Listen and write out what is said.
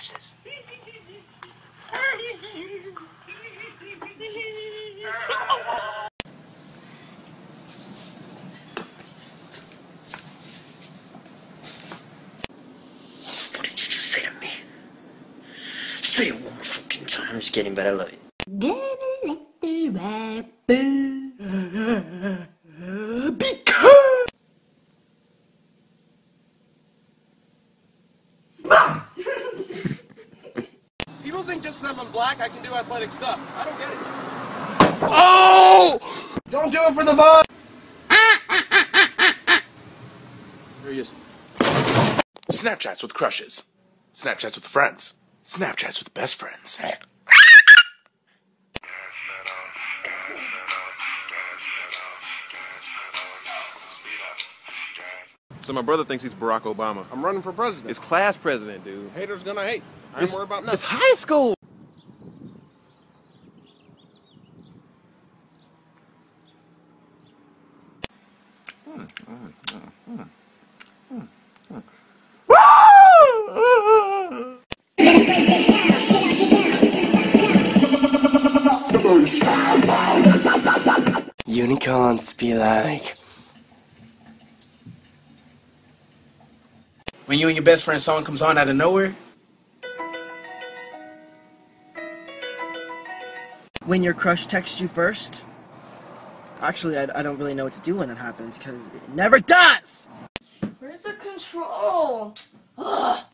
glasses. What did you just say to me? Say it one more fucking time. I'm just kidding, but I love you. Gonna let the rapper. Think just because I'm black, I can do athletic stuff. I don't get it. Oh! Don't do it for the vibe! There he is. Snapchats with crushes. Snapchats with friends. Snapchats with best friends. So my brother thinks he's Barack Obama. I'm running for president. It's class president, dude. Haters gonna hate. I ain't It's, worried about it's high school. Unicorns be like. When you and your best friend song comes on out of nowhere. when your crush texts you first. Actually, I, I don't really know what to do when that happens because it never does. Where's the control? Ugh.